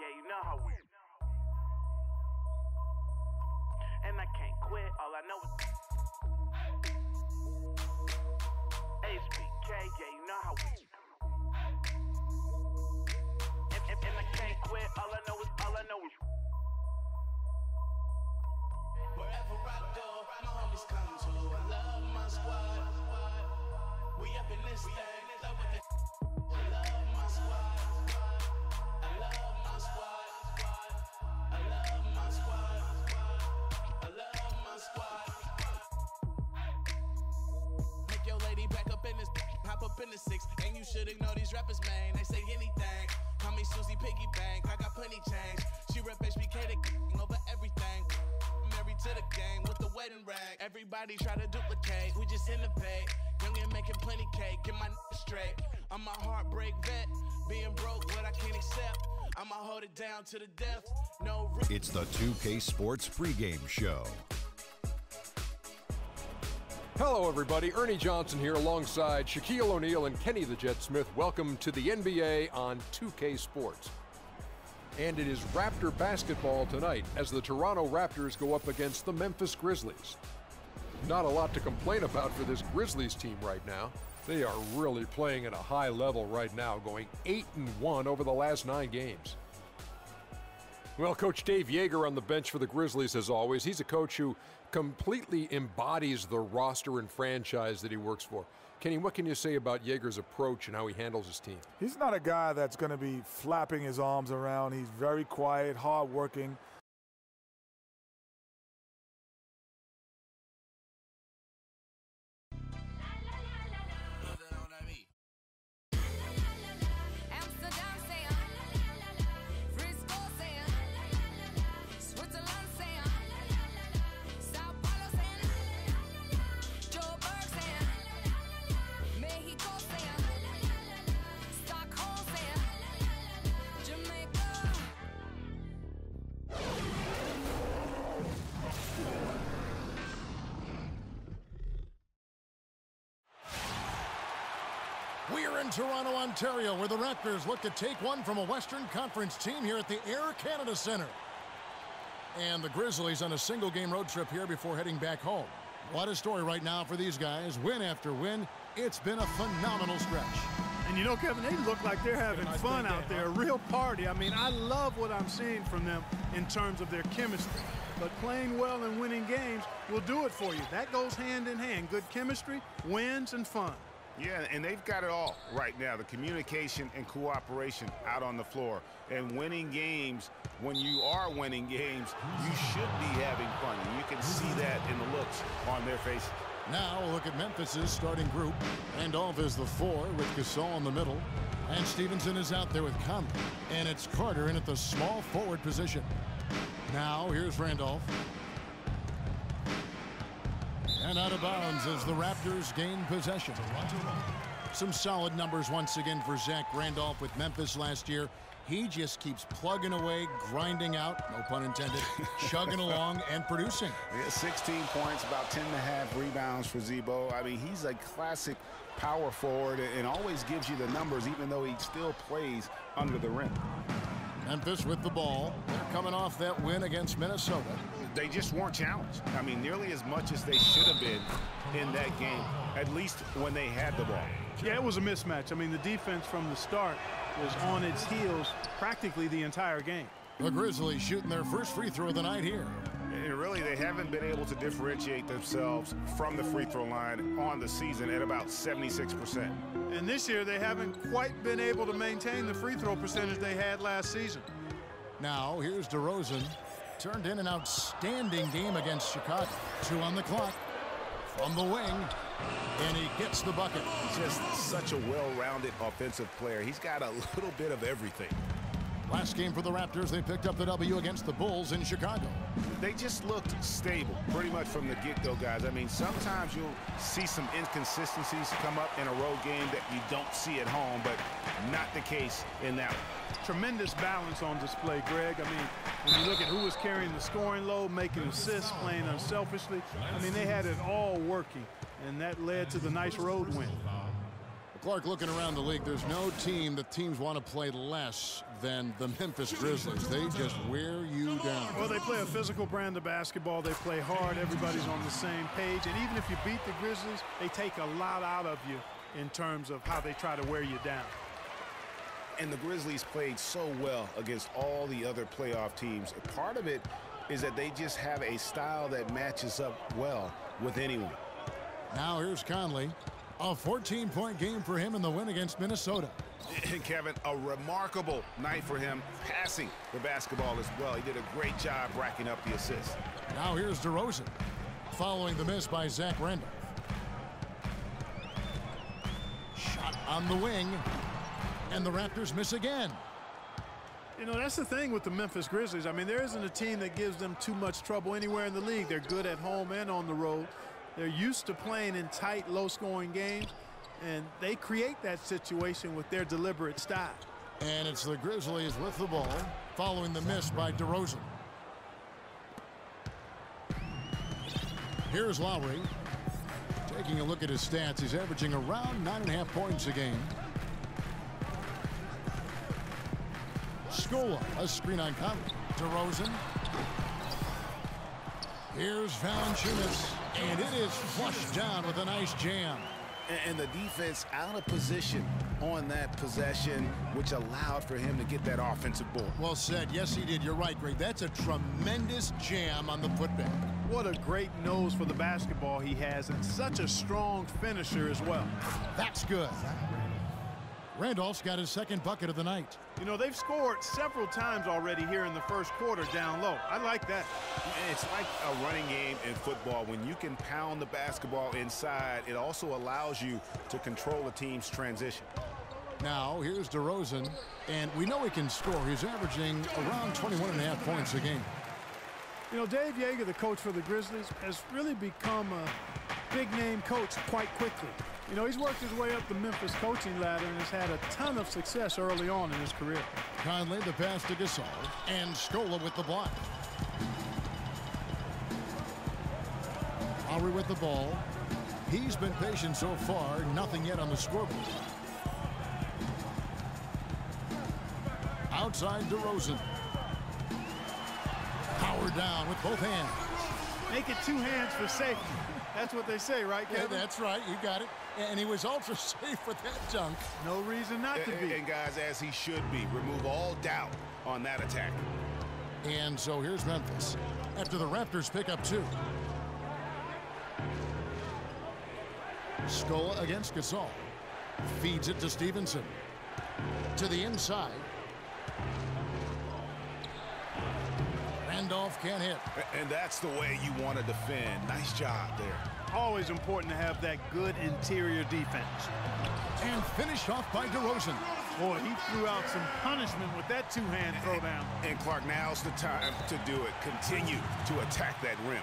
yeah, you know how we. And I can't quit, all I know is. HBK, yeah, you know how we. And, and, and I can't quit, all I know is, all I know is. Wherever I go, my homies come to. I love my squad. We up in this thing, love with the. I love my squad. Up in the six, and you should ignore these rappers, man. They say anything. Call me Susie Piggy Bank, I got plenty change. She rep HBK the over everything. Married to the game with the wedding. Everybody try to duplicate, we just innovate. Young and making plenty cake, get my straight. I'm a heartbreak vet, being broke, what I can't accept. I'ma hold it down to the death. No It's the 2K Sports pregame show. Hello, everybody. Ernie Johnson here alongside Shaquille O'Neal and Kenny the Jet Smith. Welcome to the NBA on 2K Sports. And it is Raptor basketball tonight as the Toronto Raptors go up against the Memphis Grizzlies. Not a lot to complain about for this Grizzlies team right now. They are really playing at a high level right now, going 8 and 1 over the last 9 games. Well, Coach Dave Joerger on the bench for the Grizzlies, as always. He's a coach who completely embodies the roster and franchise that he works for. Kenny, what can you say about Joerger's approach and how he handles his team? He's not a guy that's going to be flapping his arms around. He's very quiet, hardworking. We're in Toronto, Ontario, where the Raptors look to take one from a Western Conference team here at the Air Canada Centre. And the Grizzlies on a single game road trip here before heading back home. What a story right now for these guys. Win after win. It's been a phenomenal stretch. And you know, Kevin, they look like they're having nice fun big out game, there, a real party. I mean, I love what I'm seeing from them in terms of their chemistry. But playing well and winning games will do it for you. That goes hand in hand. Good chemistry, wins, and fun. Yeah, and they've got it all right now. The communication and cooperation out on the floor. And winning games, when you are winning games, you should be having fun. And you can see that in the looks on their faces. Now look at Memphis's starting group. Randolph is the four with Gasol in the middle. And Stevenson is out there with Conley. And it's Carter in at the small forward position. Now here's Randolph. And out of bounds as the Raptors gain possession. Some solid numbers once again for Zach Randolph with Memphis last year. He just keeps plugging away, grinding out, no pun intended, chugging along and producing. Yeah, 16 points, about 10 and a half rebounds for Z-Bo. I mean, he's a classic power forward and always gives you the numbers, even though he still plays under the rim. Memphis with the ball. They're coming off that win against Minnesota. They just weren't challenged. I mean, nearly as much as they should have been in that game, at least when they had the ball. Yeah, it was a mismatch. I mean, the defense from the start was on its heels practically the entire game. The Grizzlies shooting their first free throw of the night here. And really, they haven't been able to differentiate themselves from the free throw line on the season at about 76%. And this year, they haven't quite been able to maintain the free throw percentage they had last season. Now here's DeRozan. Turned in an outstanding game against Chicago. Two on the clock. From the wing. And he gets the bucket. Just such a well-rounded offensive player. He's got a little bit of everything. Last game for the Raptors, they picked up the W against the Bulls in Chicago. They just looked stable pretty much from the get-go, guys. I mean, sometimes you'll see some inconsistencies come up in a road game that you don't see at home, but not the case in that one. Tremendous balance on display, Greg. I mean, when you look at who was carrying the scoring load, making assists, playing unselfishly, I mean, they had it all working, and that led to the nice road win. Clark, looking around the league, there's no team that teams want to play less than the Memphis Grizzlies. They just wear you down. Well, they play a physical brand of basketball. They play hard. Everybody's on the same page. And even if you beat the Grizzlies, they take a lot out of you in terms of how they try to wear you down. And the Grizzlies played so well against all the other playoff teams. Part of it is that they just have a style that matches up well with anyone. Now here's Conley. A 14-point game for him in the win against Minnesota. And Kevin, a remarkable night for him passing the basketball as well. He did a great job racking up the assists. Now here's DeRozan. Following the miss by Zach Randolph. Shot on the wing. And the Raptors miss again. You know, that's the thing with the Memphis Grizzlies. I mean, there isn't a team that gives them too much trouble anywhere in the league. They're good at home and on the road. They're used to playing in tight, low-scoring games, and they create that situation with their deliberate style. And it's the Grizzlies with the ball following the miss by DeRozan. Here's Lowry. Taking a look at his stats, he's averaging around nine and a half points a game. Scola, a screen on Conley. DeRozan. Here's Valanciunas, and it is flushed down with a nice jam. And the defense out of position on that possession, which allowed for him to get that offensive board. Well said. Yes, he did. You're right, Greg. That's a tremendous jam on the putback. What a great nose for the basketball he has, and such a strong finisher as well. That's good. Randolph's got his second bucket of the night. You know, they've scored several times already here in the first quarter down low. I like that. It's like a running game in football. When you can pound the basketball inside, it also allows you to control a team's transition. Now, here's DeRozan, and we know he can score. He's averaging around 21 and a half points a game. You know, Dave Joerger, the coach for the Grizzlies, has really become a big-name coach quite quickly. You know, he's worked his way up the Memphis coaching ladder and has had a ton of success early on in his career. Conley, the pass to Gasol, and Scola with the block. Lowry with the ball. He's been patient so far, nothing yet on the scoreboard. Outside DeRozan. Power down with both hands. Make it two hands for safety. That's what they say, right, Kevin? Yeah, that's right. You got it. And he was ultra safe with that dunk. No reason not to be. and guys, as he should be, remove all doubt on that attack. And so here's Memphis after the Raptors pick up two. Scola against Gasol. Feeds it to Stevenson. To the inside. Randolph can't hit. And that's the way you want to defend. Nice job there. Always important to have that good interior defense. And finished off by DeRozan. Boy, he threw out some punishment with that two-hand throwdown. And Clark, now's the time to do it. Continue to attack that rim.